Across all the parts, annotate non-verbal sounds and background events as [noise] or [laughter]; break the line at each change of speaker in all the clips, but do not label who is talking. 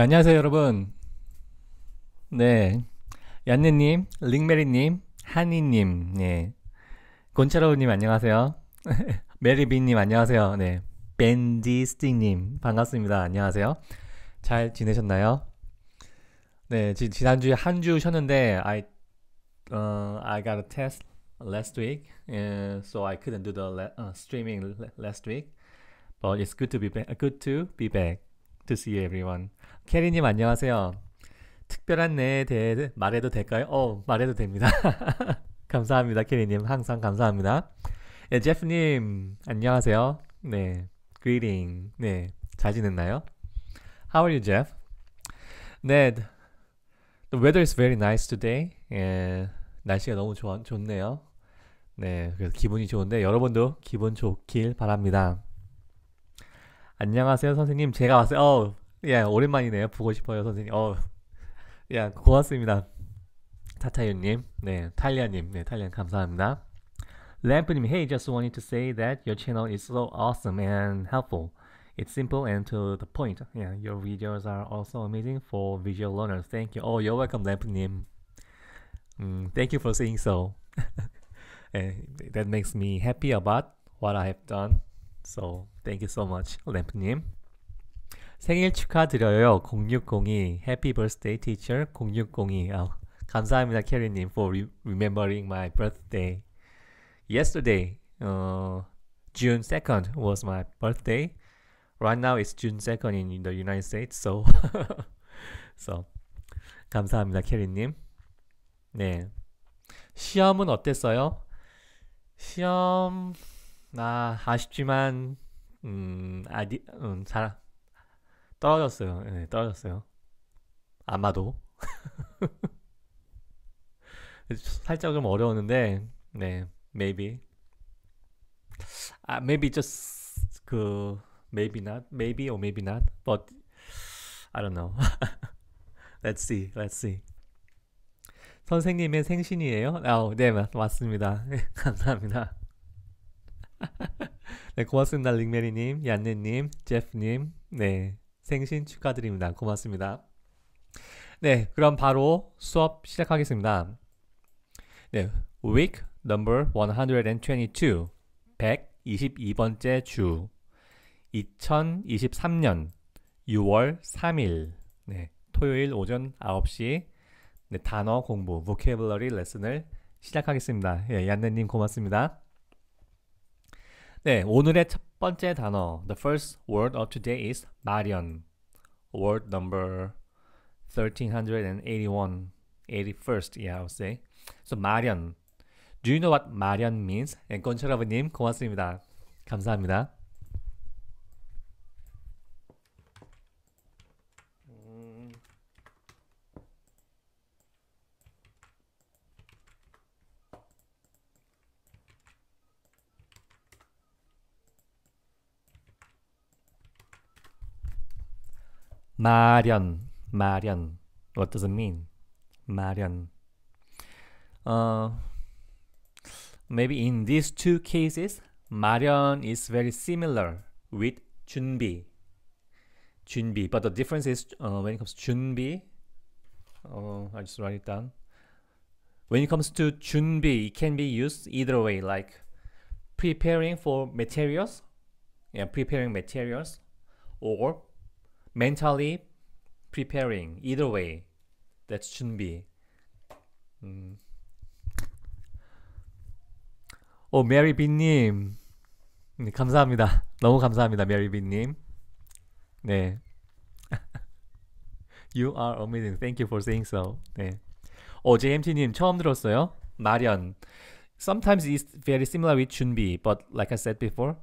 네, 안녕하세요, 여러분. 네. 얀네님, 링메리님, 하니님, 네. 곤차로우님, 안녕하세요. 메리빈님, 안녕하세요. 네. 벤디스팅님, 반갑습니다. 안녕하세요. 잘 지내셨나요? 네, 지, 지난주에 한 주 쉬었는데, I, uh, I got a test last week, uh, so I couldn't do the uh, streaming last week. But it's good to be back, good to be back to see everyone. 캐리님 안녕하세요. 특별한 내에 대해 말해도 될까요? 어, 말해도 됩니다. [laughs] 감사합니다, 캐리님. 항상 감사합니다. 네, 제프님 안녕하세요. 네, greeting. 네, 잘 지냈나요? How are you, Jeff? 네, the weather is very nice today. 예, 날씨가 너무 좋, 좋네요. 네, 그래서 기분이 좋은데 여러분도 기분 좋길 바랍니다. 안녕하세요, 선생님. 제가 왔어요. 어, 예, 오랜만이네요. 보고 싶어요, 선생님. 어, 야, 고맙습니다. 타타유님, 네, 탈리아님, 네, 탈리아 감사합니다. 램프님, hey, just wanted to say that your channel is so awesome and helpful. It's simple and to the point. Yeah, your videos are also amazing for visual learners. Thank you. Oh, you're welcome, 램프님. Mm, thank you for saying so. [laughs] that makes me happy about what I have done. So, thank you so much, 램프님. 생일 축하드려요. 0602 Happy Birthday Teacher 0602 아, 감사합니다 캐리님 for re remembering my birthday. Yesterday, uh, June 2nd was my birthday. Right now it's June 2nd in the United States. So, so 감사합니다 캐리님. 네. 시험은 어땠어요? 시험 아 아쉽지만 음 아디 음 잘 떨어졌어요. 네, 떨어졌어요. 아마도. 살짝 좀 어려웠는데, 네, maybe. 아, maybe just 그 maybe not, maybe or maybe not, but I don't know. let's see, let's see. 선생님의 생신이에요? 아, 네, 맞습니다. 감사합니다. 네, 고맙습니다. 링메리님, 얀네님, 제프님, 네, 생신 축하드립니다. 고맙습니다. 네, 그럼 바로 수업 시작하겠습니다. 네, week number 122, 122번째 주, 2023년 6월 3일, 네, 토요일 오전 9시 네, 단어 공부, vocabulary 레슨을 시작하겠습니다. 예, 얀네님 고맙습니다. 네, 오늘의 첫 번째 단어. The first word of today is 마련. Word number 1381. 81st, yeah, I would say. So 마련. Do you know what 마련 means? 건철아버님 고맙습니다. 감사합니다. 마련, 마련. What does it mean? 마련. Uh, maybe in these two cases, 마련 is very similar with 준비. 준비. But the difference is uh, when it comes to 준비, uh, I just write it down. When it comes to 준비, it can be used either way, like preparing for materials, yeah, preparing materials, or mentally preparing either way that's 준비 음. 오 메리 비님 네, 감사합니다 너무 감사합니다 메리 비님 네 You are amazing thank you for saying so 네. 오 JMT님 처음 들었어요 마련 Sometimes it's very similar with 준비 but like I said before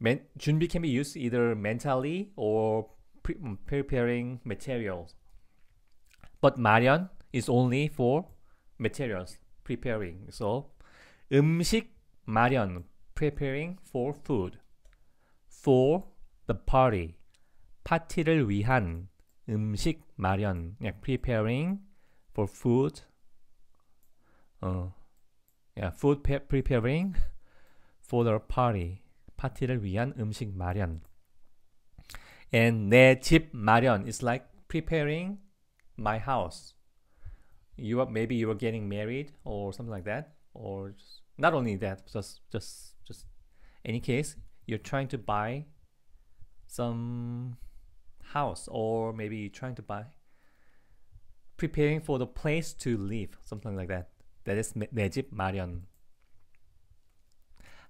men, 준비 can be used either mentally or pre preparing materials. But 마련 is only for materials, preparing. So 음식 마련, preparing for food. For the party, 파티를 위한 음식 마련, yeah, preparing for food. 어, yeah, food preparing [laughs] for the party, 파티를 위한 음식 마련. And 내 집 마련 is like preparing my house. You are maybe you are getting married or something like that, or just, not only that, just just just any case, you're trying to buy some house or maybe you're trying to buy preparing for the place to live, something like that. That is 내집 마련.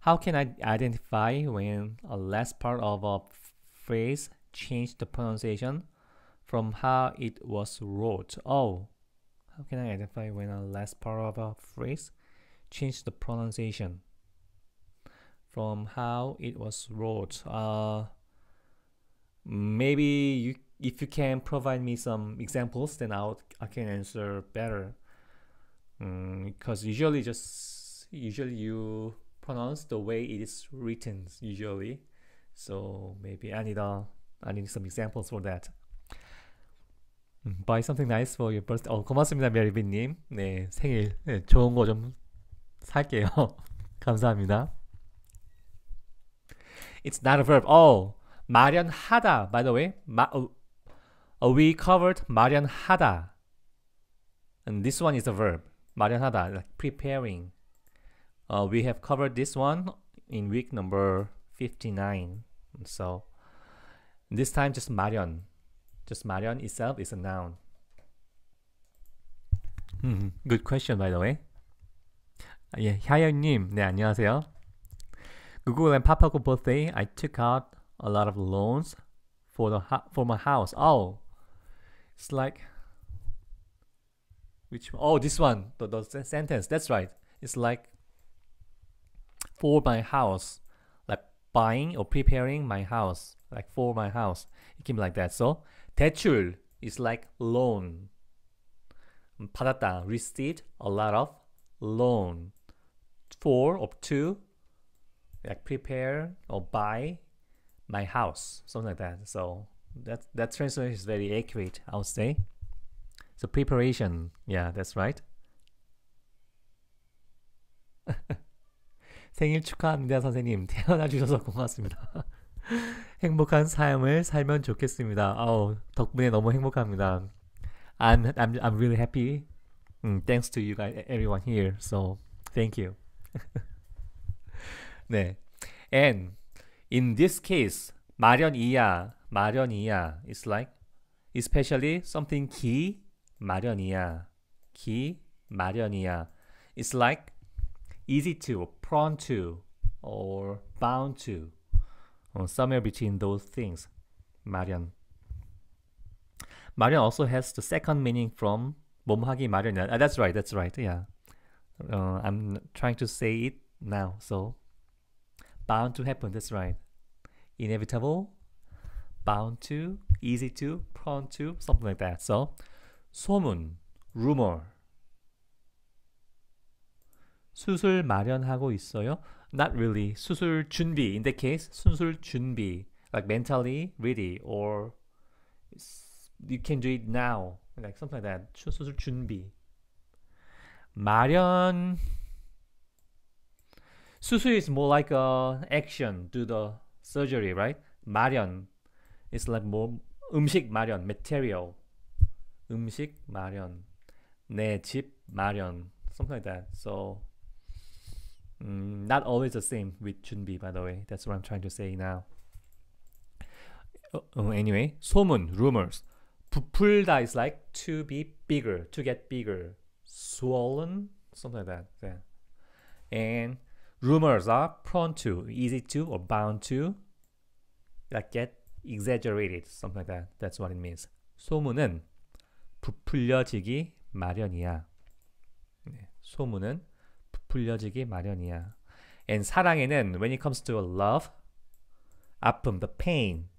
How can I identify when a last part of a phrase changed the pronunciation from how it was wrote? Oh, how can I identify when a last part of a phrase changed the pronunciation from how it was wrote? Uh, maybe you if you can provide me some examples, then I'll I can answer better. Because um, usually just usually you pronounce the way it is written usually. So maybe I need a I need some examples for that. Buy something nice for your birthday. 어, 고맙습니다, 메리빈님. 네, 생일 네, 좋은 거 좀 살게요. [laughs] 감사합니다. It's not a verb. Oh, 마련하다. By the way, 마, uh, we covered 마련하다. And this one is a verb. 마련하다, like preparing. Uh, we have covered this one in week number 59. So this time just 마련. Just 마련 itself is a noun. Hmm, good question by the way. 예, 샤연님, 네 안녕하세요. Google and Papago birthday, I took out a lot of loans for the for my house. Oh, it's like which oh this one the, the sentence that's right. It's like for my house, like buying or preparing my house, like for my house. It can be like that. So 대출 is like loan. 받았다 received a lot of loan for or to like prepare or buy my house, something like that. So that that translation is very accurate, I would say. So preparation, yeah, that's right. [laughs] 생일 축하합니다, 선생님. 태어나 주셔서 고맙습니다. [laughs] 행복한 삶을 살면 좋겠습니다. 아우, 덕분에 너무 행복합니다. I'm I'm I'm really happy. Mm, thanks to you guys, everyone here. So thank you. 네, and in this case, 마련이야, 마련이야 is like especially something 기 마련이야, 기 마련이야. It's like easy to, prone to, or bound to, or somewhere between those things. 마련. 마련 also has the second meaning from 몸하기 마련이야. Uh, that's right, that's right. Yeah. Uh, I'm trying to say it now. So bound to happen. That's right. Inevitable, bound to, easy to, prone to, something like that. So 소문, rumor. 수술 마련하고 있어요? Not really. 수술 준비. In that case, 수술 준비. Like mentally ready or you can do it now. Like something like that. 수술 준비. 마련 수술 is more like a action, do the surgery, right? 마련 is like more 음식 마련, material. 음식 마련, 내 집 마련, something like that. So mm, not always the same with 준비, by the way. That's what I'm trying to say now. Uh, anyway, 소문, rumors. 부풀다 is like to be bigger, to get bigger. Swollen, something like that. Yeah. And rumors are prone to, easy to, or bound to, like get exaggerated, something like that. That's what it means. 소문은 부풀려지기 마련이야. 네, 소문은 부풀려지기 마련이야. And 사랑에는 when it comes to love, 아픔, the pain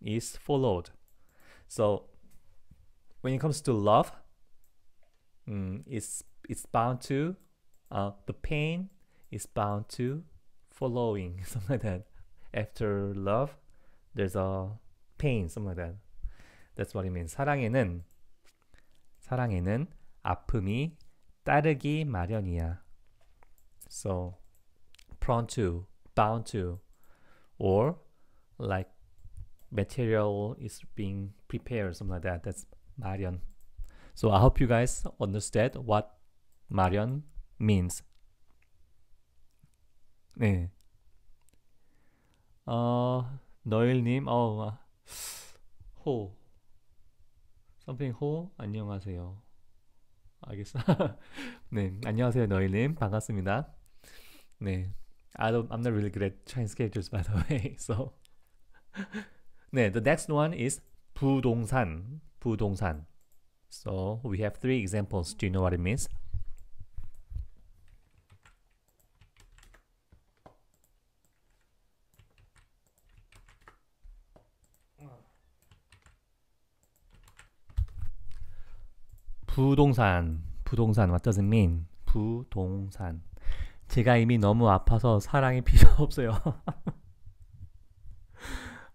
is followed. So when it comes to love, um, it's it's bound to uh, the pain is bound to following [laughs] something like that. After love, there's a pain, something like that. That's what it means. 사랑에는 사랑에는 아픔이 따르기 마련이야. So prone to, bound to, or like material is being prepared, something like that. That's 마련. So I hope you guys understand what 마련 means. 네. 어, 너일님, 어, 호. something 호, 안녕하세요. 알겠어. [laughs] 네, 안녕하세요, 너일님. 반갑습니다. 네. I don't, I'm not really good at Chinese characters, by the [laughs] way. So, 네, the next one is 부동산. 부동산. So we have three examples. Do you know what it means? 부동산. 부동산. What does it mean? 부동산. 제가 이미 너무 아파서 사랑이 [laughs] 필요 없어요.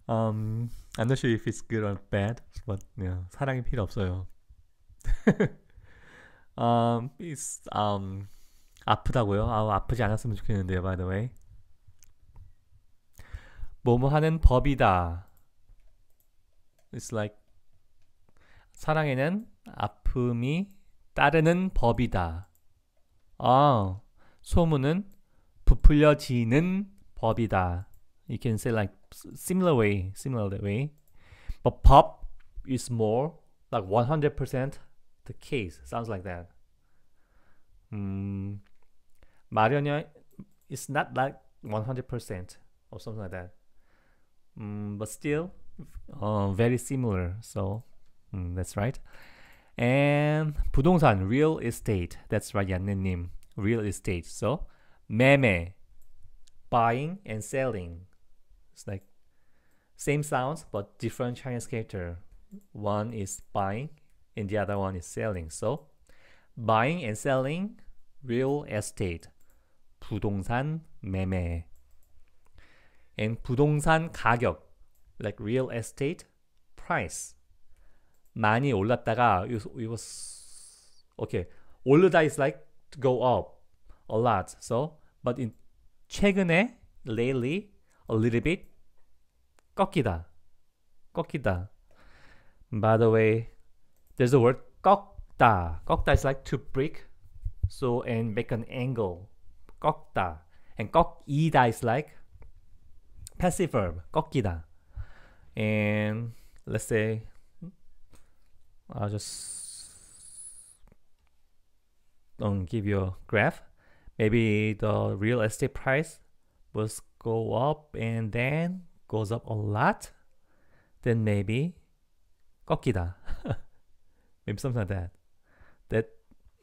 um, I'm not sure if it's good or bad, but yeah, 사랑이 필요 없어요. um, [laughs] it's, um, 아프다고요? 아, 아프지 않았으면 좋겠는데요, by the way. 뭐뭐 하는 법이다. It's like 사랑에는 아픔이 따르는 법이다. 아, 소문은 부풀려지는 법이다. You can say like similar way, similar way. But pop is more like 100% the case. Sounds like that. 음, 마련이 is not like 100% or something like that. Mm, but still uh, very similar. So mm, that's right. And 부동산, real estate. That's right, 얀네님. Real estate. So 매매, buying and selling. It's like same sounds but different Chinese character. One is buying and the other one is selling. So buying and selling real estate. 부동산 매매. And 부동산 가격 like real estate price. 많이 올랐다가 it was, it was okay. 오르다 is like to go up a lot. So but in 최근에 lately a little bit 꺾이다. 꺾이다. By the way, there's a word 꺾다. 꺾다 is like to break. So and make an angle. 꺾다. And 꺾이다 is like passive verb. 꺾이다. And let's say I'll just um, give you a graph. Maybe the real estate price will go up and then goes up a lot. Then maybe 꺾이다. [laughs] maybe something like that. That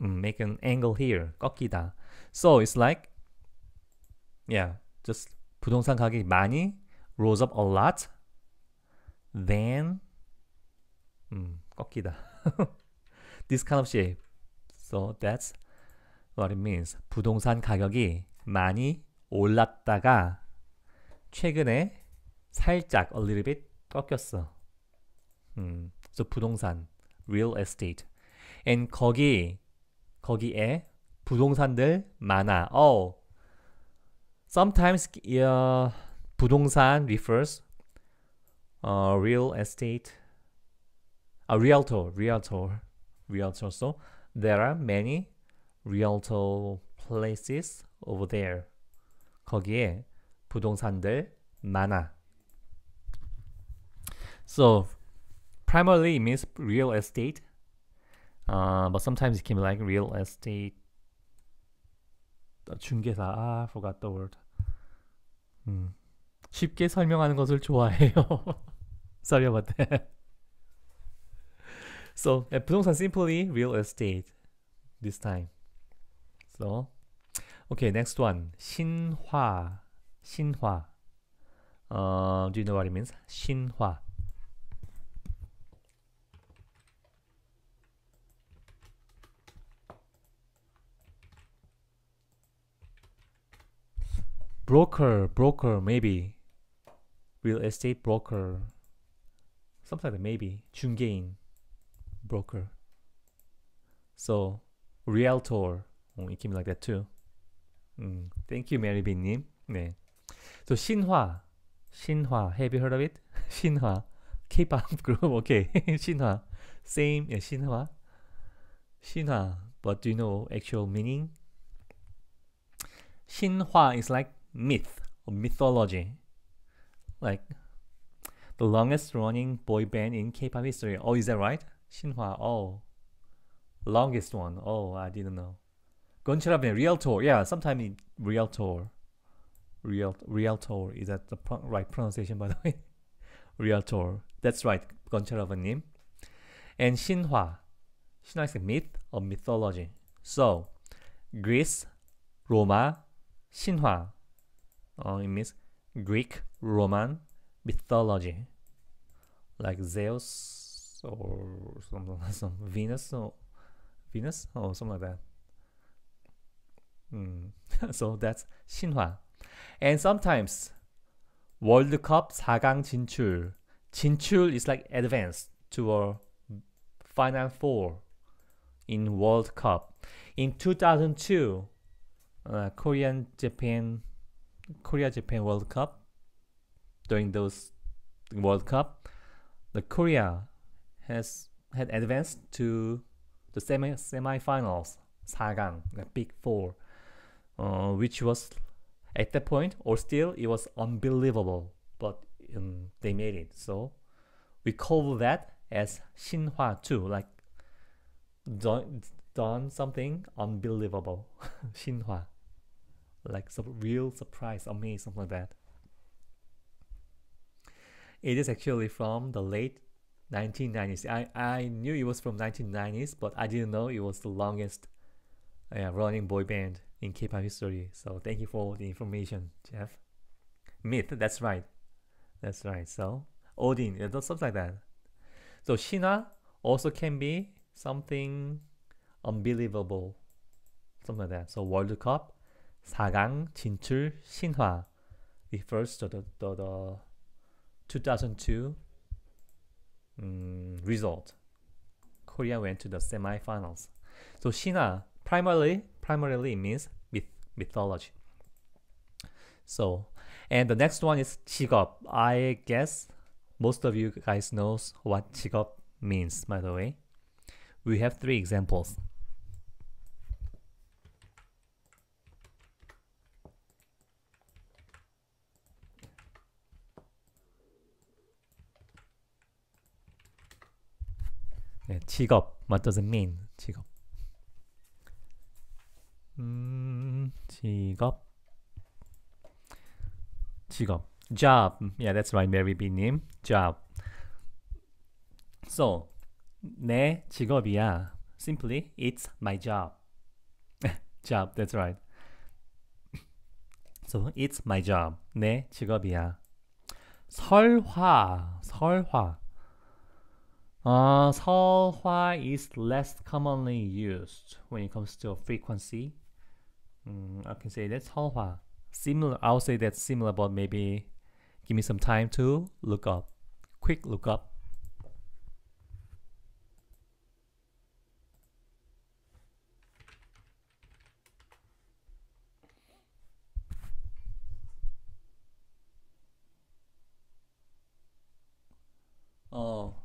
mm, make an angle here. 꺾이다. So it's like yeah, just 부동산 가격이 많이 rose up a lot. Then 음, 꺾이다. [laughs] this kind of shape. So that's what it means. 부동산 가격이 많이 올랐다가 최근에 살짝 a little bit 꺾였어. 음, so 부동산, real estate. and 거기 거기에 부동산들 많아. Oh, sometimes uh, 부동산 refers uh, real estate a realtor, realtor, realtor. So there are many realtor places over there. 거기에 부동산들 많아. So primarily it means real estate, uh, but sometimes it can be like real estate. 중개사, 아, I forgot the word. 음, 쉽게 설명하는 것을 좋아해요. Sorry about that. So uh, 부동산 simply real estate this time. So okay, next one 신화 신화. Uh, do you know what it means? 신화. broker, broker, maybe real estate broker, something like that, maybe 중개인. broker. So realtor, oh, it came like that too. thank you, Mary B님. 네. So 신화, 신화. Have you heard of it? [laughs] 신화 K-pop group okay [laughs] 신화 same yeah, 신화 신화 but do you know actual meaning 신화 is like myth or mythology like the longest running boy band in K-pop history oh is that right 신화 oh longest one oh I didn't know Goncharabin, realtor. Yeah, sometimes realtor. Real realtor is that the pro right pronunciation by the way? [laughs] realtor. That's right. Goncharabin And Shinhwa. Shinhwa is a myth or mythology. So, Greece, Roma, Shinhwa. Uh, oh, it means Greek, Roman mythology, like Zeus or some, [laughs] some Venus or Venus or something like that. mm. [laughs] so that's 신화 and sometimes World Cup 4강 진출. 진출 is like advance to a final four in World Cup. In 2002, uh, Korean Japan Korea Japan World Cup during those World Cup, the Korea has had advanced to the semi semifinals, 4강, the big four, uh, which was at that point or still it was unbelievable but um, they made it. So we call that as Shinhwa too, like done, done something unbelievable. [laughs] Shinhwa. Like some real surprise amazing something like that. It is actually from the late 1990s I, I knew it was from 1990s but I didn't know it was the longest running boy band in K-pop history. So thank you for the information, Jeff. Myth, that's right. That's right. So Odin, yeah, stuff like that. So Shinhwa also can be something unbelievable. Something like that. So World Cup, 4강 진출 신화 refers to the, the, the 2002 um, mm, result. Korea went to the semifinals. So Shinhwa primarily primarily means myth, mythology. So, and the next one is 직업. I guess most of you guys knows what 직업 means, by the way. We have three examples. 네, 직업. What does it mean? 직업. 음, 직업. 직업. Job. Yeah, that's right. Very big name. Job. So, 내 직업이야. Simply, it's my job. [laughs] job. That's right. So, it's my job. 내 직업이야. 설화. 설화. Uh, 설화 is less commonly used when it comes to frequency. Mm, I can say that's 설화. Similar, I'll say that's similar, but maybe give me some time to look up. Quick look up. Oh,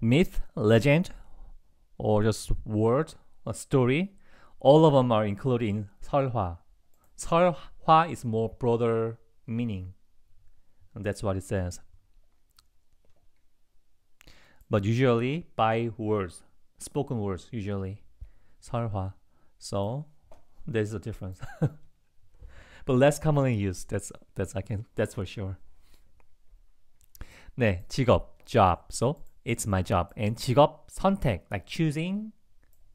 myth, legend, or just word, a story all of them are included in 설화. 설화 is more broader meaning. And that's what it says. But usually by words, spoken words usually. 설화. So there's a difference. [laughs] but less commonly used. That's that's I can that's for sure. 네, 직업, job. So it's my job. And 직업 선택, like choosing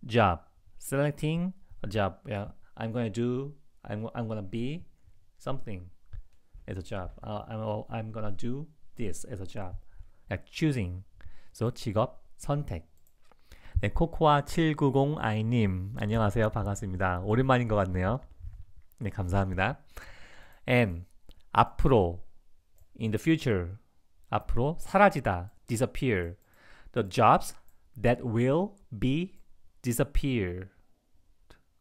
job selecting a job. Yeah, I'm to do. I'm I'm to be something as a job. Uh, I'm I'm to do this as a job. Like choosing. So 직업 선택. 네, 코코아 790 아이님 안녕하세요 반갑습니다. 오랜만인 것 같네요. 네 감사합니다. And 앞으로 in the future 앞으로 사라지다 disappear the jobs that will be disappear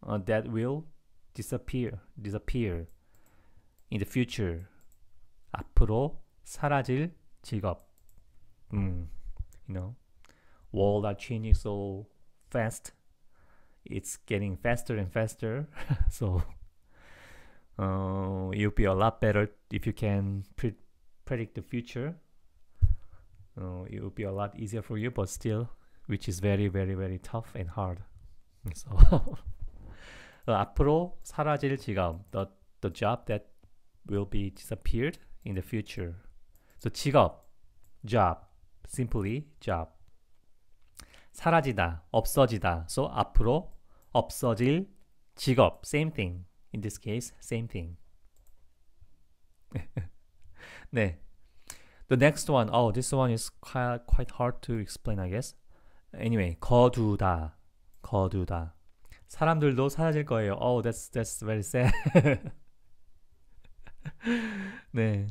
uh, that will disappear disappear in the future 앞으로 사라질 직업 mm, you know, world are changing so fast. It's getting faster and faster. [laughs] so uh, it'll be a lot better if you can pre- predict the future. Uh, it will be a lot easier for you, but still, which is very, very, very tough and hard. [laughs] So [laughs] 앞으로 사라질 직업, the the job that will be disappeared in the future. So 직업, job, simply job. 사라지다, 없어지다. So 앞으로 없어질 직업, same thing. In this case, same thing. 네. The next one, oh, this one is quite, quite hard to explain, I guess. Anyway, 거두다, 거두다. 사람들도 사라질 거예요. Oh, that's that's very sad. 네.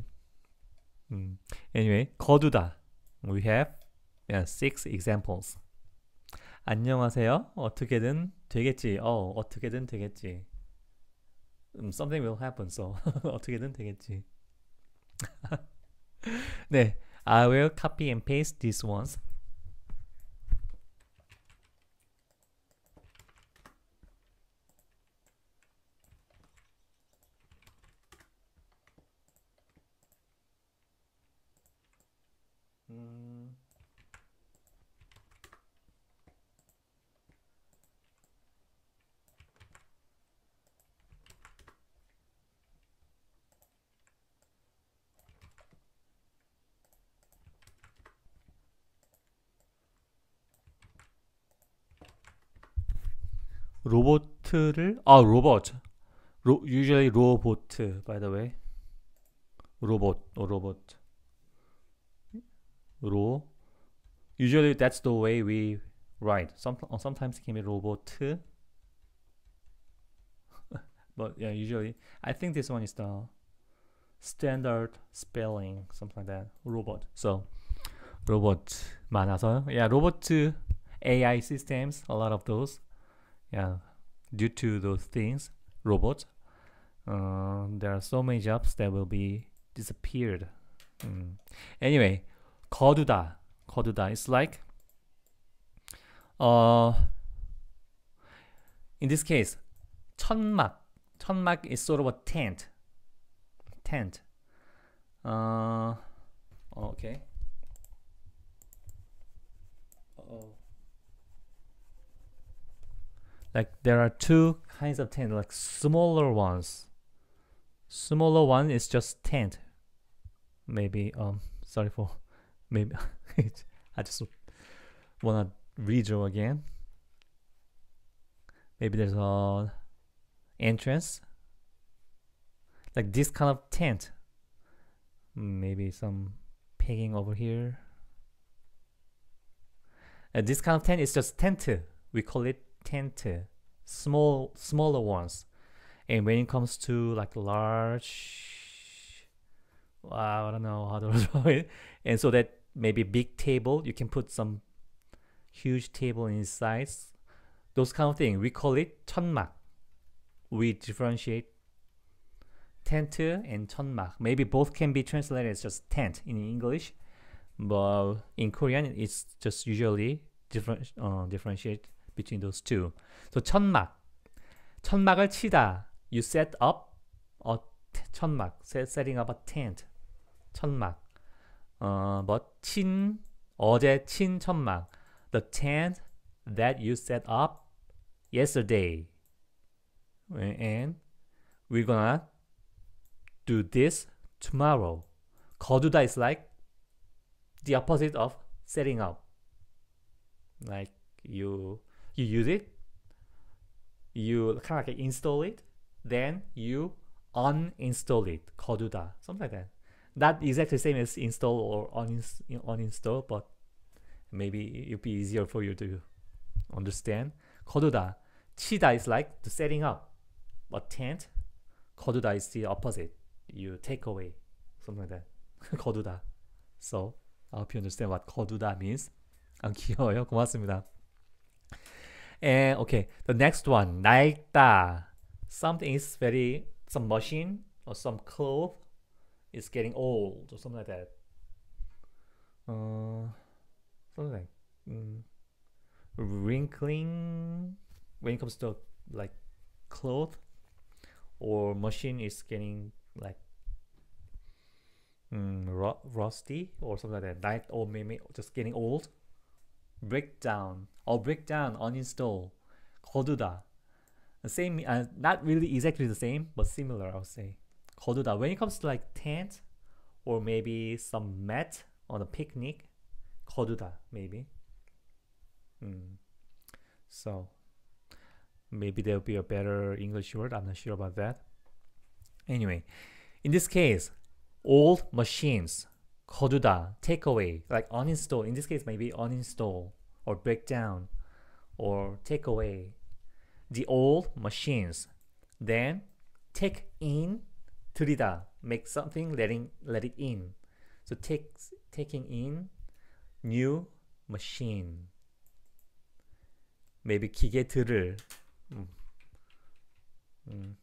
음. Anyway, 거두다. We have yeah, six examples. 안녕하세요. 어떻게든 되겠지. 어, 어떻게든 되겠지. Um, something will happen. So 어떻게든 되겠지. 네, I will copy and paste these ones. 로보트를 아 로봇 로, usually 로보트 by the way 로봇 로봇 로 usually that's the way we write some sometimes it can be robot but yeah usually I think this one is the standard spelling something like that robot so robot 많아서 yeah robot AI systems a lot of those yeah due to those things robots uh, there are so many jobs that will be disappeared mm. anyway 거두다 거두다 it's like uh in this case 천막 천막 is sort of a tent tent uh okay Like there are two kinds of tent like smaller ones. Smaller one is just tent. Maybe um sorry for [laughs] maybe [laughs] I just wanna redraw again. Maybe there's a entrance. Like this kind of tent. Maybe some pegging over here. And this kind of tent is just tent. We call it tent small smaller ones and when it comes to like large I don't know how to draw [laughs] it and so that maybe big table you can put some huge table inside those kind of thing we call it 천막 we differentiate tent and 천막 maybe both can be translated as just tent in English but in Korean it's just usually different uh, differentiate between those two. So 천막. 천막을 치다. You set up a 천막. Setting up a tent. 천막. 어, but 친 어제 친 천막. The tent that you set up yesterday. And we're gonna do this tomorrow. 거두다 is like the opposite of setting up. Like you you use it, you kind of like install it, then you uninstall it, Koduda, something like that. Not exactly same as install or uninstall, but maybe it'd be easier for you to understand. Koduda, Chida is like the setting up, but tent, Koduda is the opposite. You take away, something like that. [laughs] Koduda. So I hope you understand what Koduda means. 아, 귀여워요. [laughs] 고맙습니다. And okay, the next one, 낡다. Something is very some machine or some cloth is getting old or something like that. uh, something like mm, wrinkling when it comes to like cloth or machine is getting like mm, ru- rusty or something like that night or maybe just getting old break down or break down uninstall Koduda. The same, uh, not really exactly the same, but similar, I would say. Koduda. When it comes to like tent or maybe some mat on a picnic, Koduda maybe. Mm. So maybe there'll be a better English word. I'm not sure about that. Anyway, in this case, old machines 거두다 take away like uninstall in this case maybe uninstall or break down or take away the old machines then take in 들이다 make something letting let it in so take taking in new machine maybe 기계들을 음. 음.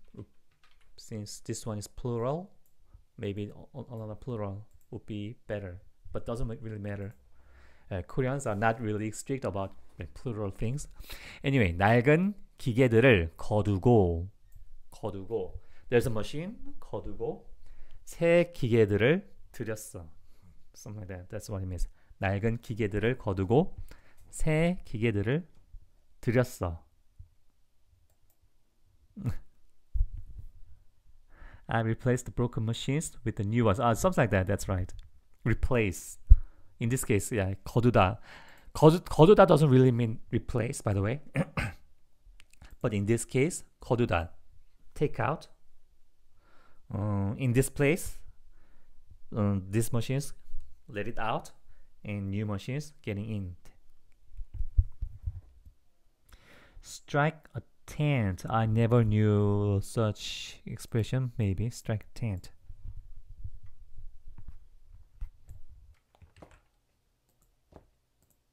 since this one is plural maybe another plural Would be better but doesn't really matter uh, Koreans are not really strict about plural things anyway 낡은 기계들을 거두고 거두고 there's a machine 거두고 새 기계들을 들였어 something like that that's what it means 낡은 기계들을 거두고 새 기계들을 들였어 I replaced the broken machines with the new ones. Ah, something like that. That's right. Replace. In this case, yeah, 거두다. 거두, 거두다 doesn't really mean replace, by the way. [coughs] but in this case, 거두다. Take out. Uh, in this place, um, these machines let it out, and new machines getting in. Strike a tent. I never knew such expression. Maybe strike a tent.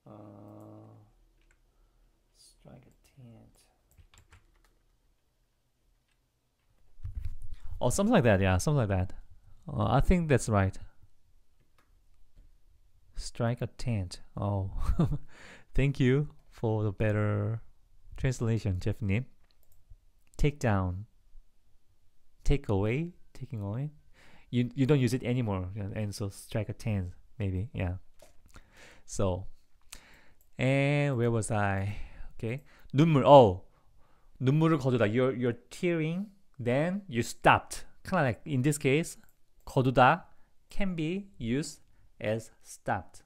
Uh, strike a tent. Oh, something like that. Yeah, something like that. Uh, I think that's right. Strike a tent. Oh, [laughs] thank you for the better translation, Jeff님. Take down. Take away. Taking away. You you don't use it anymore, and so strike a tent maybe. Yeah. So, and where was I? Okay. 눈물. Oh, 눈물을 거두다. You're you're tearing. Then you stopped. Kind of like in this case, 거두다 can be used as stopped.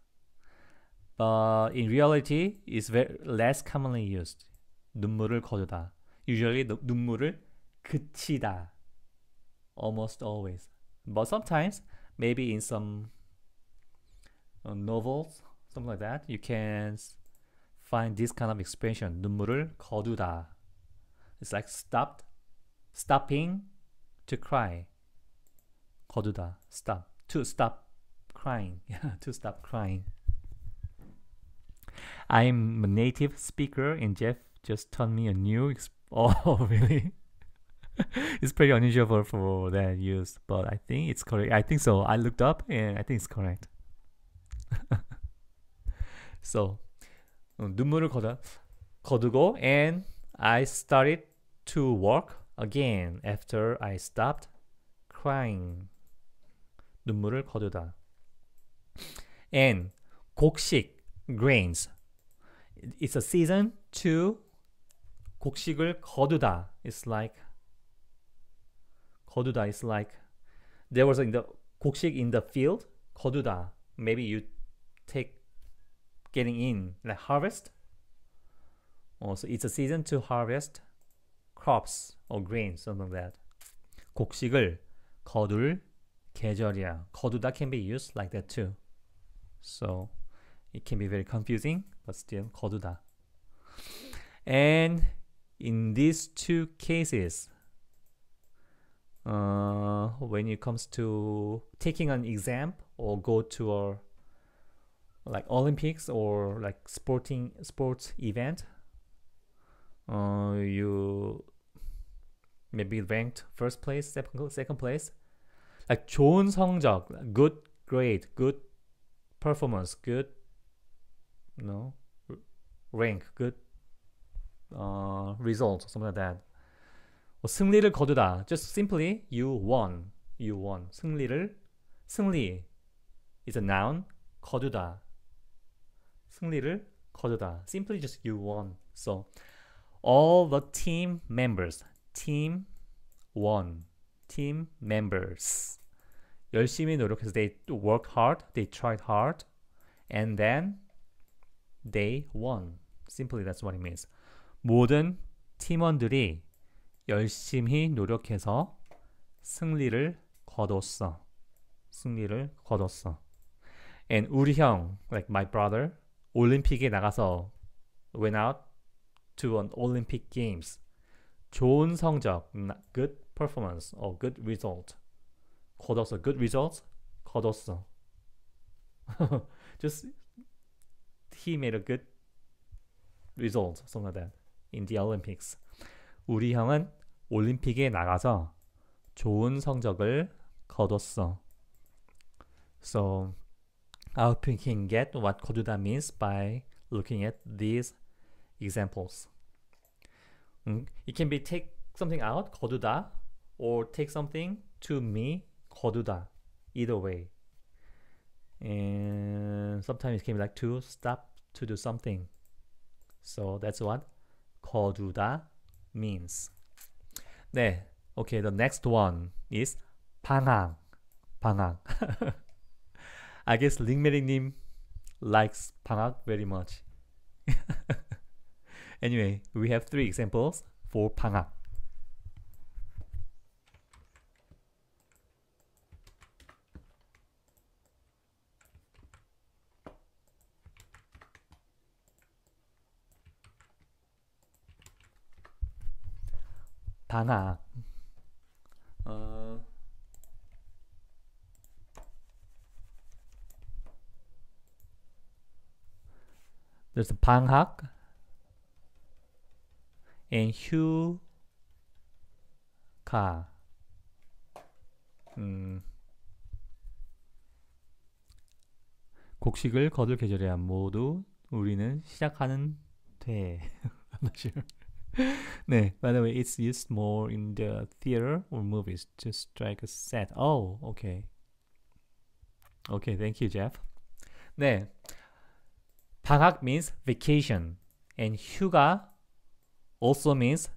But in reality, it's very less commonly used. 눈물을 거두다. Usually 눈물을 그치다. Almost always. But sometimes, maybe in some uh, novels, something like that, you can find this kind of expression. 눈물을 거두다. It's like stopped, stopping to cry. 거두다. Stop. To stop crying. [laughs] Yeah, to stop crying. I'm a native speaker and Jeff just taught me a new exp- oh really it's pretty unusual for, for that use but i think it's correct i think so i looked up and i think it's correct [laughs] so 눈물을 거다, 거두고 and i started to walk again after i stopped crying 눈물을 거두다 and 곡식 grains it's a season to 곡식을 거두다. It's like 거두다 is like there was in the 곡식 in the field 거두다. Maybe you take getting in like harvest. Also, it's a season to harvest crops or grains, something like that. 곡식을 거둘 계절이야. 거두다 can be used like that too. So it can be very confusing, but still 거두다. And in these two cases, uh, when it comes to taking an exam or go to a like Olympics or like sporting sports event, uh, you maybe ranked first place, second, second place. Like 좋은 성적, good grade, good performance, good, no, rank, good, uh, result, something like that. 뭐 승리를 거두다. Just simply you won. You won. 승리를 승리 is a noun. 거두다. 승리를 거두다. Simply just you won. So all the team members, team won. Team members 열심히 노력해서 they worked hard, they tried hard, and then they won. Simply that's what it means. 모든 팀원들이 열심히 노력해서 승리를 거뒀어. 승리를 거뒀어. And 우리 형, like my brother, 올림픽에 나가서 went out to an Olympic Games. 좋은 성적, good performance or good result. 거뒀어. good results. 거뒀어. Just he made a good result, something like that, in the Olympics. 우리 형은 올림픽에 나가서 좋은 성적을 거뒀어. So, I hope you can get what 거두다 means by looking at these examples. 음, it can be take something out, 거두다, or take something to me, 거두다. Either way. And sometimes it can be like to stop to do something. So that's what 거두다 means. 네, okay. The next one is 방학. 방학. [laughs] I guess 링메리님 likes 방학 very much. [laughs] anyway, we have three examples for 방학. 방학. 어, a 방학 and 휴가. 음, 곡식을 거둘 계절이야. 모두 우리는 시작하는 돼. [laughs] [laughs] I'm not sure. 네, by the way, it's used more in the theater or movies to strike a set. Oh, okay. Okay, thank you, Jeff. 네, 방학 means vacation, and 휴가 also means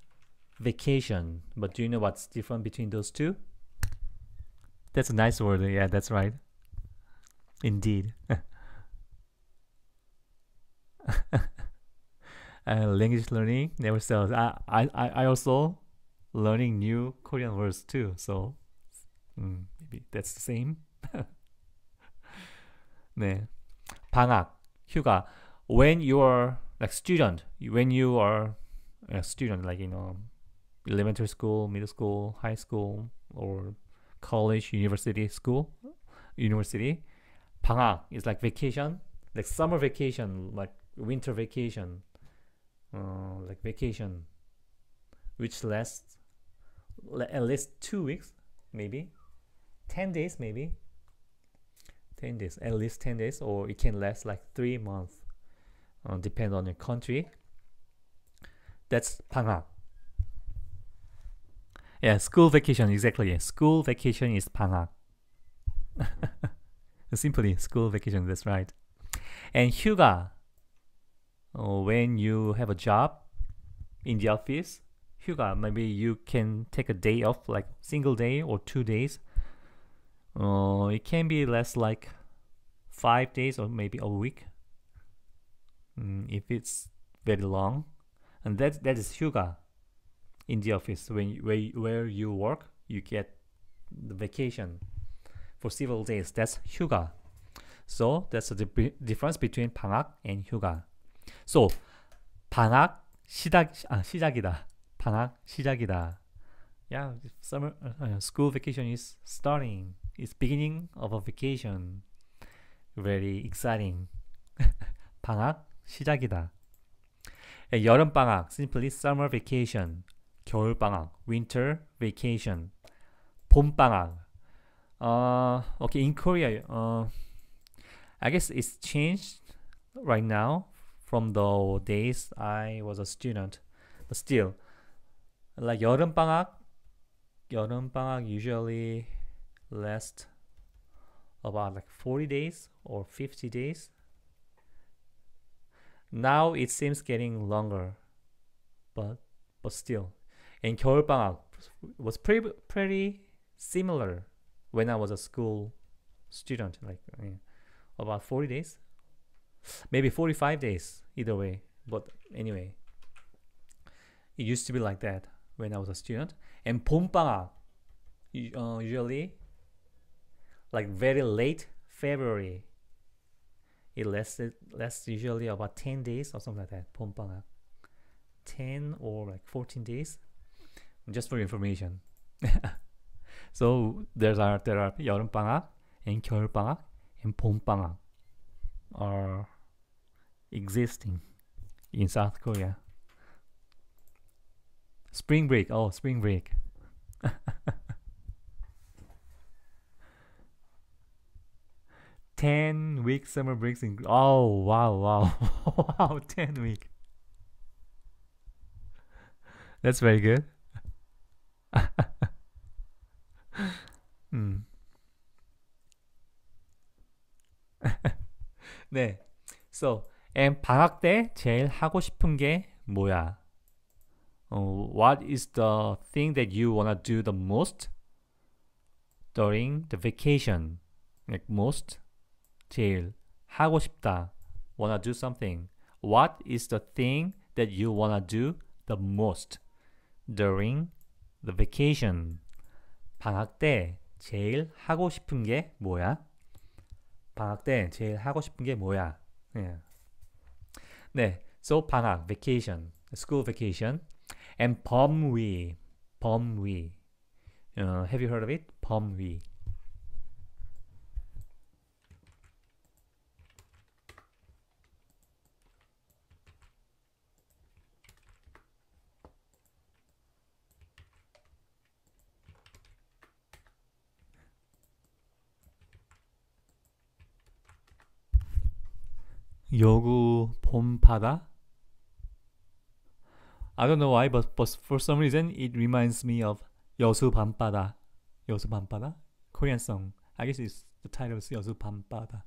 vacation. But do you know what's different between those two? That's a nice word. Yeah, that's right. Indeed. [laughs] uh, language learning never stops. I, I, I also learning new Korean words too. So mm, maybe that's the same. [laughs] 네, 방학, 휴가. When you are like student, when you are a student, like you know, elementary school, middle school, high school, or college, university, school, university. 방학 is like vacation, like summer vacation, like winter vacation Uh, like vacation which lasts at least two weeks maybe 10 days maybe 10 days at least 10 days or it can last like three months uh, depend on your country that's panga. yeah school vacation exactly yeah. school vacation is panga. [laughs] simply school vacation that's right and Huga uh, when you have a job in the office, Huga, maybe you can take a day off, like single day or two days. Uh, it can be less like five days or maybe a week mm, if it's very long. And that that is Huga in the office when where, where you work, you get the vacation for several days. That's Huga. So that's the difference between Pangak and Huga. So 방학 시작 아 시작이다. 방학 시작이다. Yeah, summer uh, school vacation is starting. It's beginning of a vacation. Very exciting. 방학 시작이다. 여름 방학 simply summer vacation. 겨울 방학 winter vacation. 봄 방학. Uh, okay, in Korea, uh, I guess it's changed right now from the days I was a student. But still, like 여름 방학, 여름 방학 usually last about like 40 days or 50 days. Now it seems getting longer, but but still, and 겨울 방학 was pretty pretty similar when I was a school student, like about 40 days, maybe 45 days, either way. But anyway, it used to be like that when I was a student. And 봄방학, uh, usually like very late February. It lasted lasts usually about 10 days or something like that. 봄방학. 10 or like 14 days. Just for information. [laughs] so there are there are 여름방학 and 겨울방학 and 봄방학 are existing in South Korea. Spring break. Oh, spring break. [laughs] 10 week summer breaks in oh wow wow [laughs] wow 10 week that's very good 음. [laughs] Hmm. 네 so and 방학 때 제일 하고 싶은 게 뭐야 uh, what is the thing that you wanna do the most during the vacation like most 제일 하고 싶다. Wanna do something. What is the thing that you wanna do the most during the vacation? 방학 때 제일 하고 싶은 게 뭐야? 방학 때 제일 하고 싶은 게 뭐야? 네. 네. So 방학, vacation, school vacation, and 범위, 범위. Uh, have you heard of it? 범위. 여구 봄바다? I don't know why, but, but for some reason it reminds me of 여수 밤바다. 여수 밤바다? Korean song. I guess it's the title is 여수 밤바다.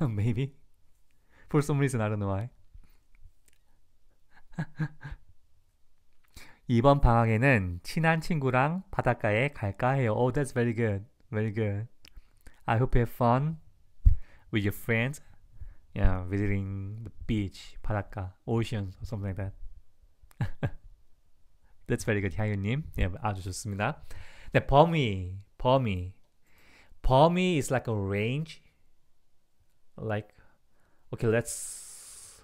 Maybe. For some reason, I don't know why. 이번 방학에는 친한 친구랑 바닷가에 갈까 해요. Oh, that's very good. Very good. I hope you have fun with your friends yeah, visiting the beach, 바닷가, ocean, or something like that. [laughs] That's very good, 향유님. 예, 아주 좋습니다. 네, 범위, 범위. 범위 is like a range. Like, okay, let's,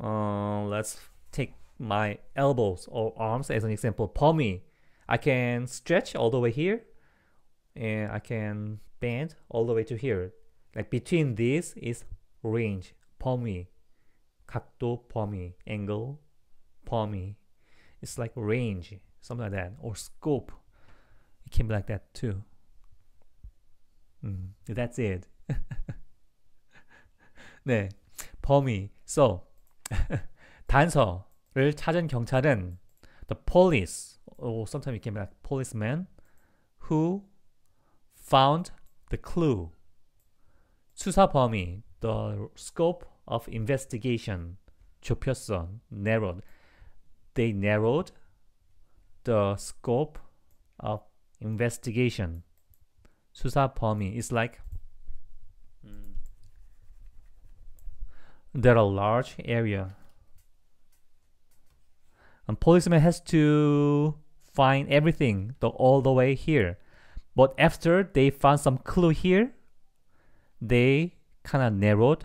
uh, let's take my elbows or arms as an example. 범위. I can stretch all the way here, and I can bend all the way to here. Like between these is range, 범위, 각도 범위, angle, 범위. It's like range, something like that, or scope. It can be like that too. Mm, that's it. [laughs] 네, 범위. So, [laughs] 단서를 찾은 경찰은 the police, or sometimes it can be like policeman, who found the clue. 수사 범위, the scope of investigation 좁혔어, narrowed. They narrowed the scope of investigation. 수사 범위 is like there are large area. A policeman has to find everything the, all the way here. But after they found some clue here, they kind of narrowed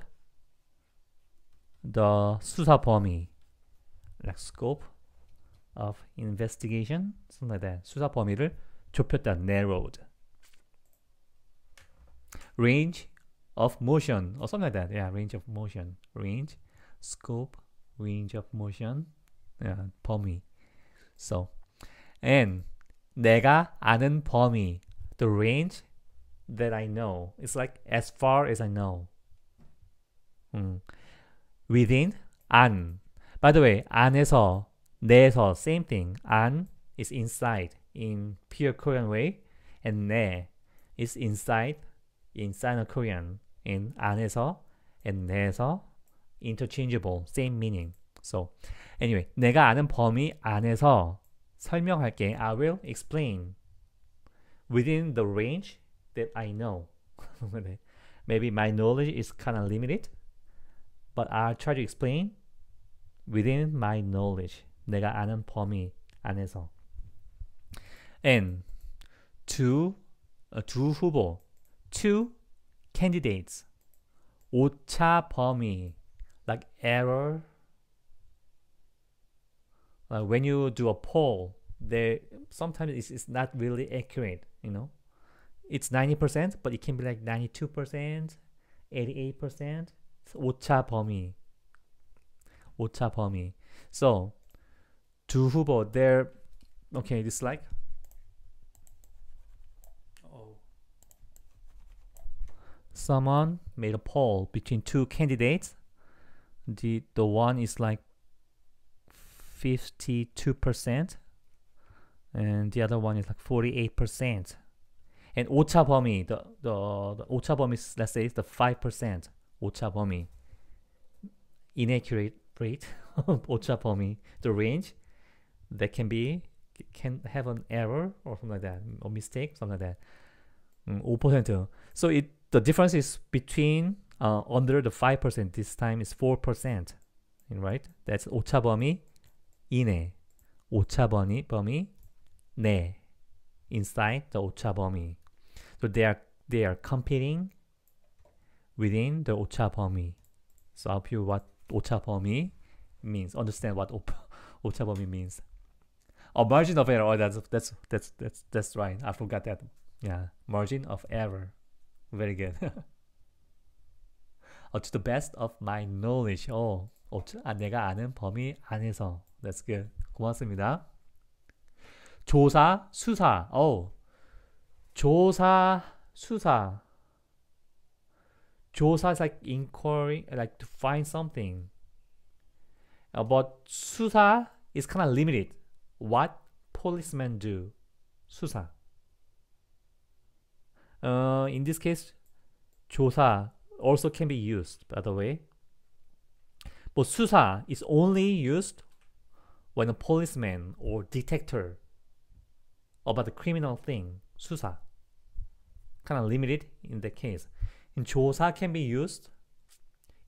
the 수사 범위, like scope of investigation, something like that. 수사 범위를 좁혔다, narrowed. Range of motion, or something like that. Yeah, range of motion. Range, scope, range of motion. Yeah, 범위. So, and 내가 아는 범위, the range that I know. It's like as far as I know. 음. Within 안. By the way, 안에서 내에서 same thing. 안 is inside in pure Korean way, and 내 is inside in Sino-Korean in 안에서 and 내에서 interchangeable, same meaning. So anyway, 내가 아는 범위 안에서 설명할게. I will explain within the range that I know. [laughs] Maybe my knowledge is kind of limited, but I'll try to explain within my knowledge. 내가 아는 범위 안에서. And two, uh, 두 후보, two candidates. 오차 범위, like error. Like when you do a poll, there sometimes it's, it's not really accurate, you know. It's 90%, but it can be like 92%, 88%. 오차 범위. 오차 범위. So, 두 후보, they're, okay, this like, oh. someone made a poll between two candidates. The, the one is like 52%, and the other one is like 48%. And 오차 범위, the, the, the 오차 범위, let's say, is the 5%. 오차 범위. Inaccurate rate [laughs] of 오차 범위. The range that can be, can have an error or something like that, or mistake, something like that. 음, 5%. So it, the difference is between, uh, under the 5%, this time is 4%. Right? That's 오차 범위 이내. 오차 범위, 범위 내. Inside the 오차 범위. So they are they are competing within the 오차 범위. So I hope you what 오차 범위 means. Understand what 오차 범위 means. A margin of error. Oh, that's that's that's that's that's right. I forgot that. Yeah, margin of error. Very good. oh, to the best of my knowledge. Oh, 아, 내가 아는 범위 안에서. That's good. 고맙습니다. 조사, 수사. Oh, 조사, 수사. 조사 is like inquiry, like to find something. Uh, but 수사 is kind of limited. What policemen do. 수사. Uh, in this case, 조사 also can be used, by the way. But 수사 is only used when a policeman or detector about the criminal thing, 수사, kind of limited in that case. In 조사 can be used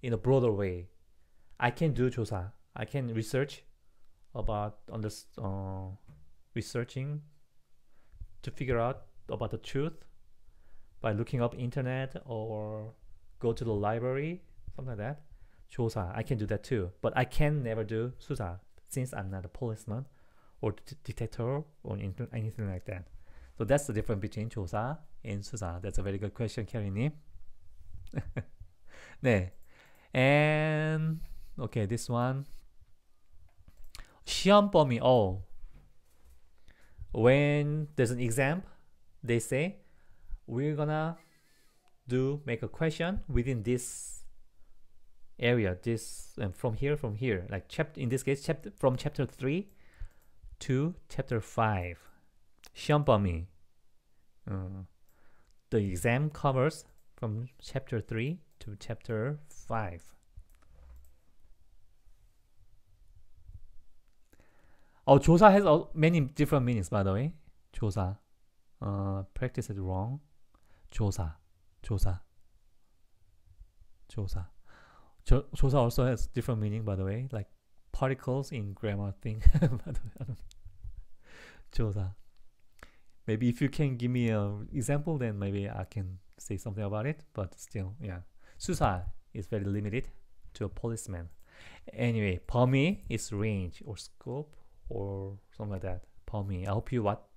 in a broader way. I can do 조사. I can research about on this uh, researching to figure out about the truth by looking up internet or go to the library, something like that. 조사. I can do that too, but I can never do 수사 since I'm not a policeman or detector or anything like that. So that's the difference between 조사 and 수사. That's a very good question, 캐리님. [laughs] 네. And okay, this one. 시험 범위. Oh. When there's an exam, they say we're gonna do make a question within this area this and from here from here like chapter in this case chapter from chapter 3 to chapter 5 시험 범위 uh, the exam covers from chapter 3 to chapter 5 Oh, 조사 has many different meanings, by the way. 조사. Uh, practice it wrong. 조사. 조사. 조사. 조, 조사 also has different meaning, by the way. Like particles in grammar thing. [laughs] by the way, 조사. Maybe if you can give me an example, then maybe I can say something about it. But still, yeah. 수사 is very limited to a policeman. Anyway, 범위 is range or scope or something like that. 범위. I hope you what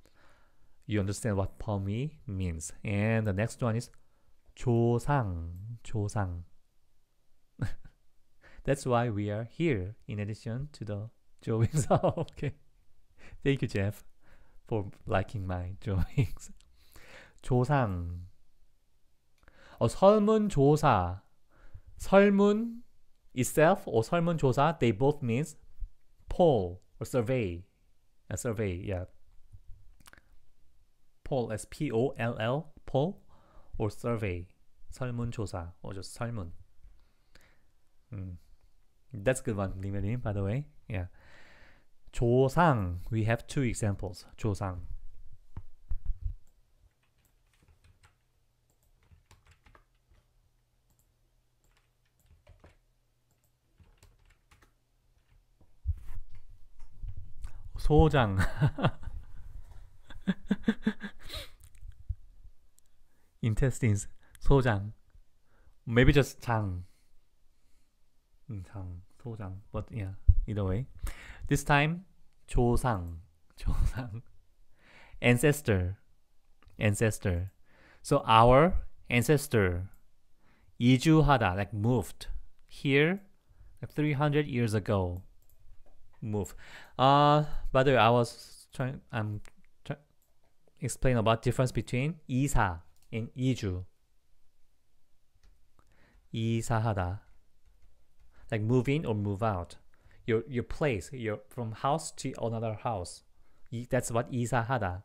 you understand what 범위 means. And the next one is 조상. 조상. [laughs] That's why we are here in addition to the drawings. [laughs] okay. Thank you, Jeff, For liking my drawings. 조상. 어, 설문조사 설문 itself or 설문조사 they both means poll or survey a survey yeah poll s p o l l poll or survey 설문조사 or just 설문 mm. that's a good one 링메님 by the way yeah 조상 we have two examples 조상 소장 intestines 소장 maybe just 장 장 소장 but yeah either way this time 조상 조상 [laughs] ancestor ancestor so our ancestor 이주하다 like moved here like 300 years ago move uh by the way I was trying I'm trying explain about difference between 이사 and 이주 이사하다 like move in or move out your your place your from house to another house that's what 이사하다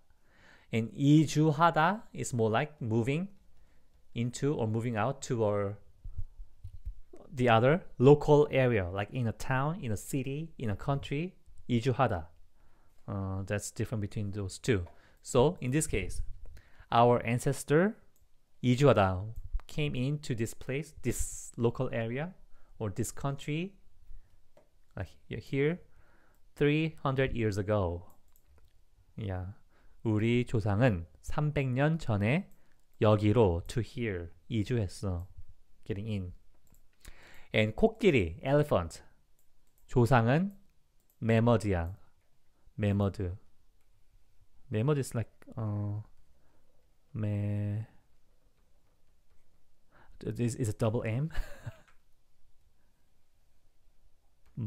and 이주하다 is more like moving into or moving out to or the other local area like in a town in a city in a country 이주하다 uh, that's different between those two so in this case our ancestor 이주하다 came into this place, this local area, or this country, like here, 300 years ago. Yeah. 우리 조상은 300년 전에 여기로 to here 이주했어. Getting in. And 코끼리, elephant. 조상은 메머드야. 메머드. 메머드 is like 어 메 is, is it double M?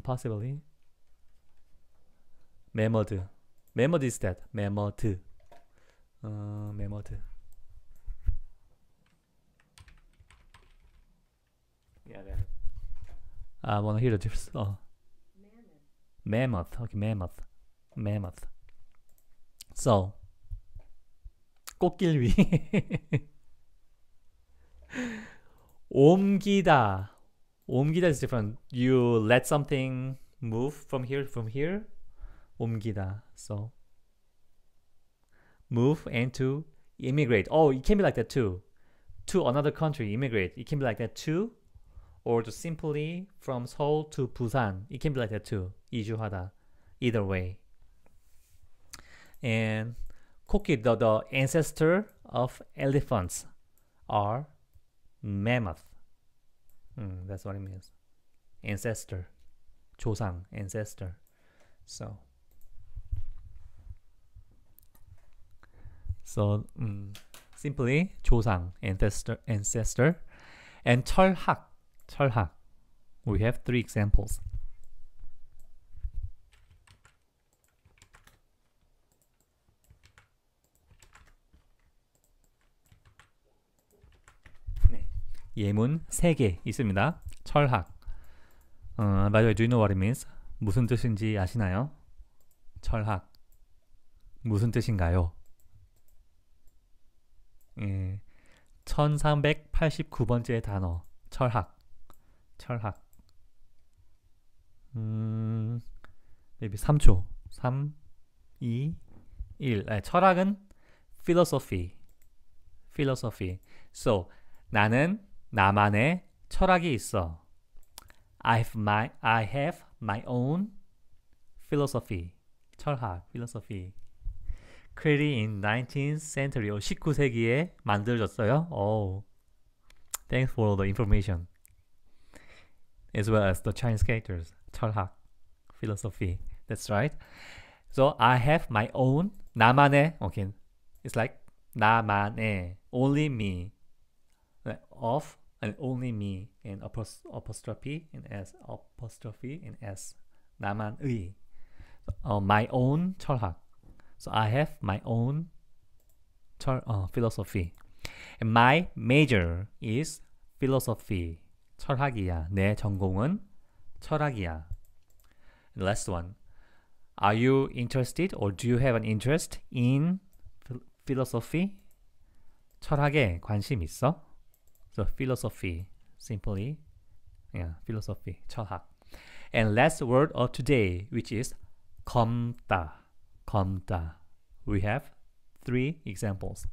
Possibly. 메머드. 메머드 is that. 메머드. 어, 메머드. Yeah, that. I want to hear the difference. Oh. Mammoth. Okay, mammoth. Mammoth. So. 꽃길 위. 옮기다. 옮기다 is different. You let something move from here from here. 옮기다. So move and to immigrate. Oh, it can be like that too. To another country, immigrate. It can be like that too. Or to simply from Seoul to Busan. It can be like that too. 이주하다. Either way. And 코끼리, the, the ancestor of elephants are mammoth. Mm, that's what it means. Ancestor. 조상, ancestor. So. So, um, simply 조상, ancestor, ancestor. And 철학, 철학. We have three examples. 예문 3개 있습니다. 철학. 어, by the way, do you know what it means? 무슨 뜻인지 아시나요? 철학. 무슨 뜻인가요? 예, 1389번째 단어. 철학. 철학. 음, maybe 3초. 3, 2, 1. 네, 철학은 philosophy. philosophy. So, 나는 나만의 철학이 있어. I have my I have my own philosophy. 철학, philosophy. created in 19th century, 19세기에 만들어졌어요. Oh, thanks for the information. As well as the Chinese characters, 철학, philosophy. That's right. So I have my own 나만의. Okay, it's like 나만의, only me. of and only me and apostrophe and s apostrophe and s 나만의 uh, my own 철학 so I have my own 철, uh, philosophy And my major is philosophy. 철학이야. 내 전공은 철학이야. Last one. Are you interested or do you have an interest in philosophy? 철학에 관심 있어? So philosophy, simply, yeah, philosophy, 철학. And last word of today, which is 검다, 검다. We have three examples.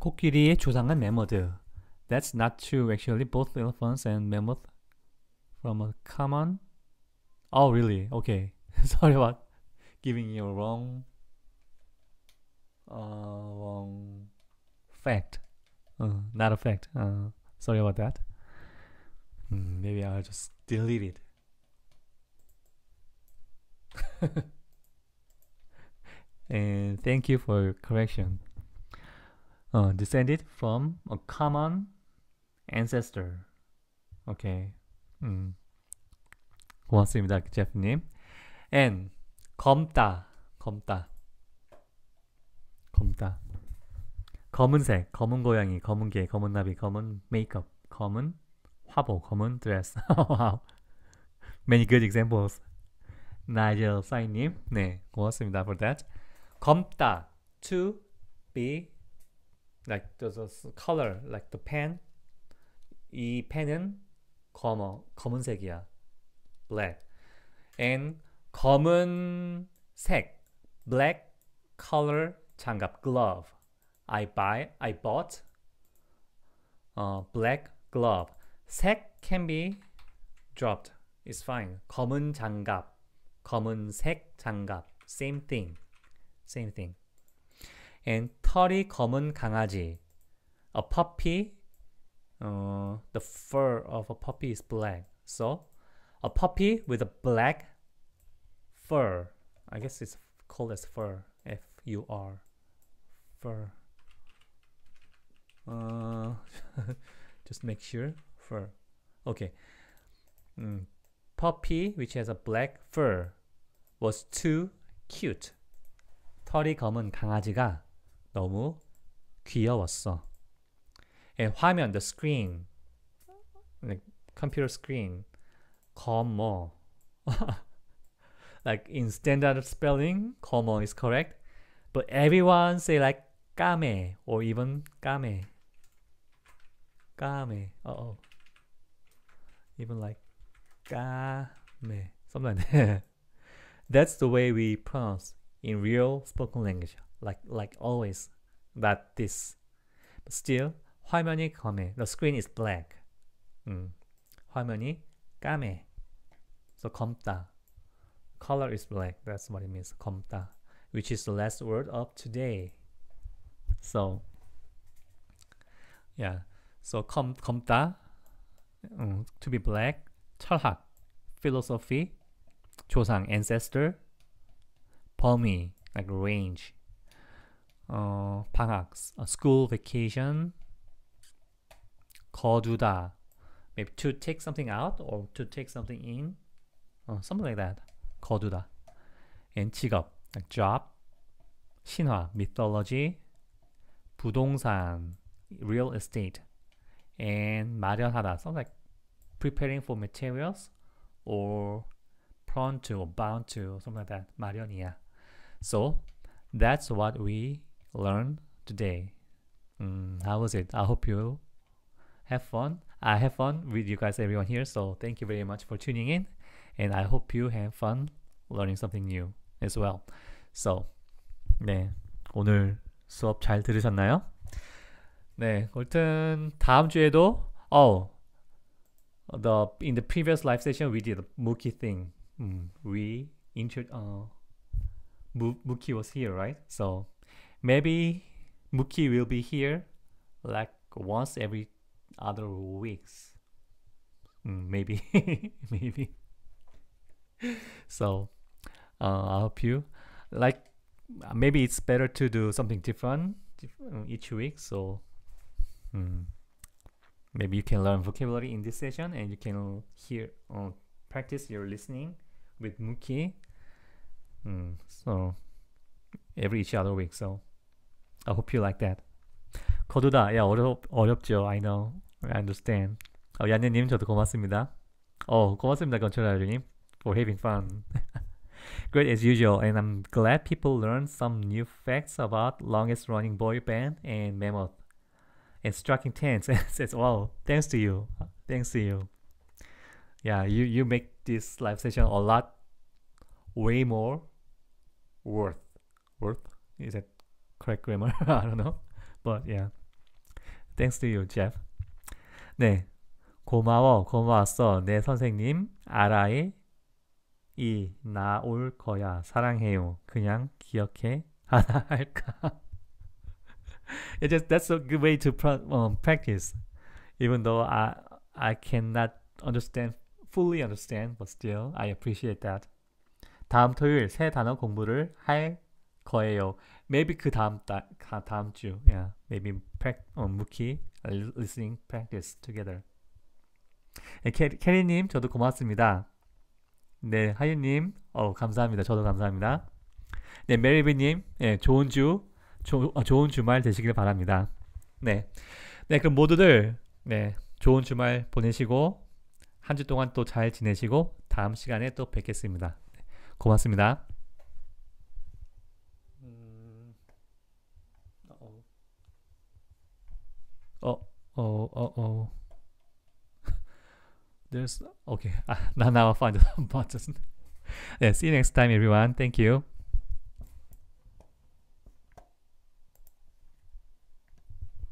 코끼리의 조상은 매머드. That's not true actually. Both elephants and mammoth from a common. Oh really? Okay. [laughs] Sorry about giving you a wrong uh, wrong fact. Uh, not a fact. Uh, sorry about that. Mm, maybe I'll just delete it. [laughs] and thank you for your correction. Uh, descended from a common ancestor. Okay. 음. 고맙습니다, 제프님. And 검다, 검다, 검다. 검은색, 검은 고양이, 검은 개, 검은 나비, 검은 메이크업, 검은 화보, 검은 드레스. wow. Many good examples. 나이젤 사이님, 네, 고맙습니다 for that. 검다, to be like the, the color, like the pen. 이 펜은 검어, 검은색이야. black. and 검은색, black color 장갑, glove. I buy, I bought uh, black glove. 색 can be dropped. It's fine. 검은 장갑, 검은색 장갑. Same thing. Same thing. And 털이 검은 강아지. A puppy. Uh, the fur of a puppy is black. So a puppy with a black fur. I guess it's called as fur. F U R. Fur. Uh, [laughs] just make sure fur. Okay. Mm. Puppy which has a black fur was too cute. 털이 검은 강아지가 너무 귀여웠어. 화면, the screen, like computer screen, comma. [laughs] like in standard spelling, comma is correct, but everyone say like 까메 or even 까메, 까메. Uh oh. Even like 까메. Something like that. [laughs] That's the way we pronounce in real spoken language. Like like always that this. But still 화면이 검해. The screen is black. 음. 화면이 까매. So 검다. Color is black. That's what it means. 검다. Which is the last word of today. So yeah. So 검 검다. 음, to be black. 철학. Philosophy. 조상 ancestor. 범위 like range. 어, 방학, school vacation, 거두다, maybe to take something out or to take something in, uh, something like that. 거두다. and 직업, like job, 신화, mythology, 부동산, real estate, and 마련하다, something like preparing for materials or prone to or bound to, something like that. 마련이야. So that's what we learned today. Mm, how was it? I hope you have fun. I have fun with you guys, everyone here. So thank you very much for tuning in, and I hope you have fun learning something new as well. So, 네 오늘 수업 잘 들으셨나요? 네, 아무튼 다음 주에도 oh the in the previous live session we did a Mookie thing. Mm, we intro uh, Mookie was here, right? So maybe Mookie will be here like once every other weeks. Mm, maybe [laughs] maybe. So uh, i hope you like uh, maybe it's better to do something different, different each week so mm. maybe you can learn vocabulary in this session and you can hear uh, practice your listening with Mookie mm, so every each other week so i hope you like that. 거두다 야 어렵 어렵죠 i know I understand. 어, 야네님 저도 고맙습니다. 어 고맙습니다 건철아주님 for having fun. [laughs] Great as usual, and I'm glad people learned some new facts about longest running boy band and mammoth. And striking tents. [laughs] says, wow, thanks to you. Thanks to you. Yeah, you, you make this live session a lot way more worth. Worth? Is that correct grammar? [laughs] I don't know. But yeah. Thanks to you, Jeff. 네. 고마워, 고마웠어. 내 선생님, 아라이, 이, 나 올 거야. 사랑해요. 그냥 기억해. 하나 할까? it just that's a good way to um, practice. Even though I I cannot understand fully understand, but still I appreciate that. 다음 토요일 새 단어 공부를 할 거예요. Maybe 그 다음 다, 다음 주, yeah, maybe prac, 어, 무키 listening practice together. 네, 캐, 캐리님 저도 고맙습니다. 네, 하윤님 어 감사합니다. 저도 감사합니다. 네, 메리비님 네, 좋은 주 조, 어, 좋은 주말 되시길 바랍니다. 네, 네 그럼 모두들 네 좋은 주말 보내시고 한 주 동안 또 잘 지내시고 다음 시간에 또 뵙겠습니다. 네, 고맙습니다. Oh, oh, oh, oh. There's okay. [laughs] now, now I find the [laughs] button. [laughs] yeah. See you next time, everyone. Thank you.